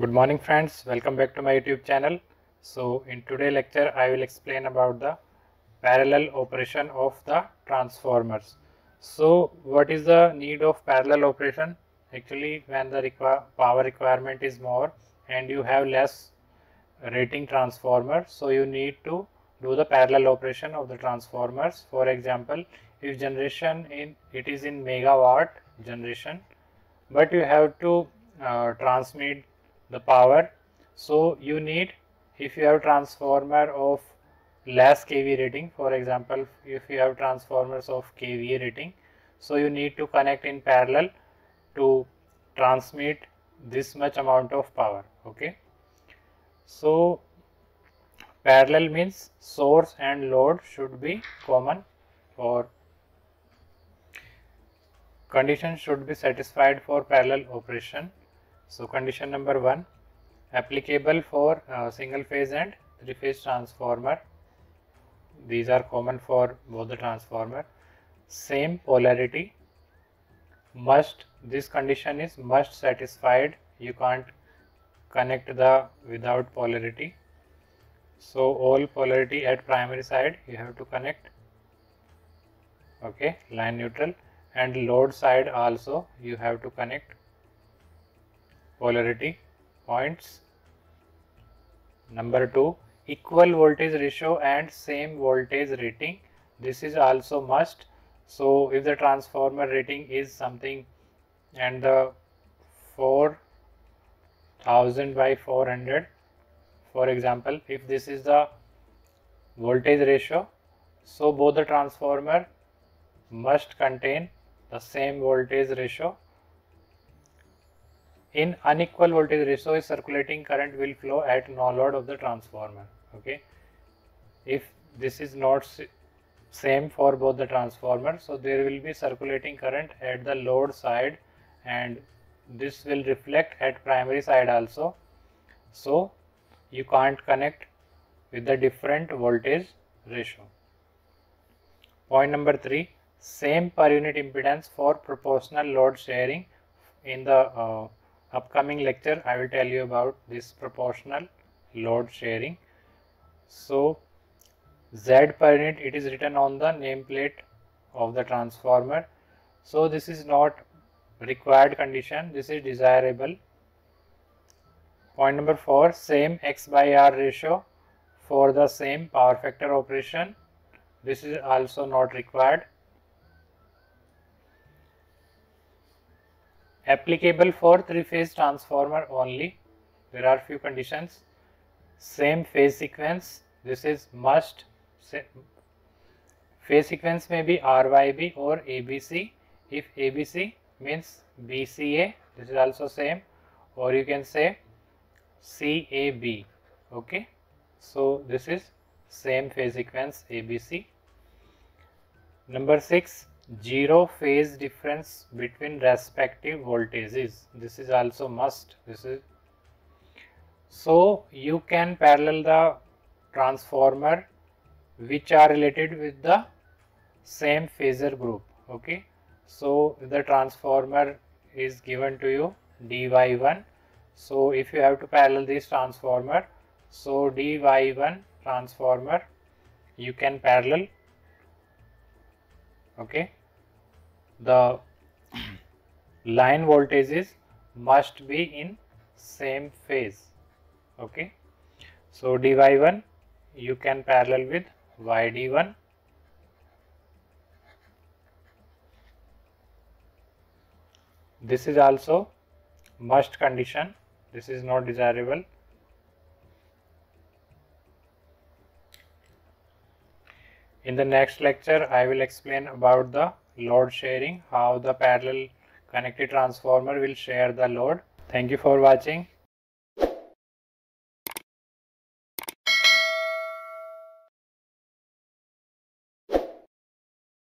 Good morning friends, welcome back to my YouTube channel. So in today lecture I will explain about the parallel operation of the transformers. So what is the need of parallel operation? Actually when the require, power requirement is more and you have less rating transformer so you need to do the parallel operation of the transformers. For example, if generation in it is in megawatt generation but you have to uh, transmit the power. So you need if you have transformer of less kV rating for example if you have transformers of kVA rating so you need to connect in parallel to transmit this much amount of power okay? So parallel means source and load should be common or conditions should be satisfied for parallel operation so condition number one applicable for uh, single phase and three phase transformer. These are common for both the transformer. Same polarity must this condition is must satisfied. You can't connect the without polarity. So all polarity at primary side you have to connect. Okay, line neutral and load side also you have to connect polarity points. Number 2 equal voltage ratio and same voltage rating this is also must. So if the transformer rating is something and the 4000 by 400 for example if this is the voltage ratio so both the transformer must contain the same voltage ratio in unequal voltage ratio circulating current will flow at no load of the transformer okay? If this is not same for both the transformers so there will be circulating current at the load side and this will reflect at primary side also. So you can't connect with the different voltage ratio. Point number 3 same per unit impedance for proportional load sharing in the uh, upcoming lecture I will tell you about this proportional load sharing. So Z per unit it is written on the nameplate of the transformer. So this is not required condition this is desirable. Point number 4 same X by R ratio for the same power factor operation this is also not required applicable for three phase transformer only. There are few conditions. Same phase sequence. This is must. Phase sequence may be RYB or ABC if ABC means BCA this is also same. Or you can say CAB okay? So this is same phase sequence ABC number 6 zero phase difference between respective voltages. This is also must. This is so you can parallel the transformer which are related with the same phasor group. Okay. So the transformer is given to you dy1 so if you have to parallel this transformer so dy1 transformer you can parallel. Okay the line voltages must be in same phase okay? So dy1 you can parallel with yd1 this is also must condition this is not desirable. In the next lecture, I will explain about the load sharing, how the parallel connected transformer will share the load. Thank you for watching.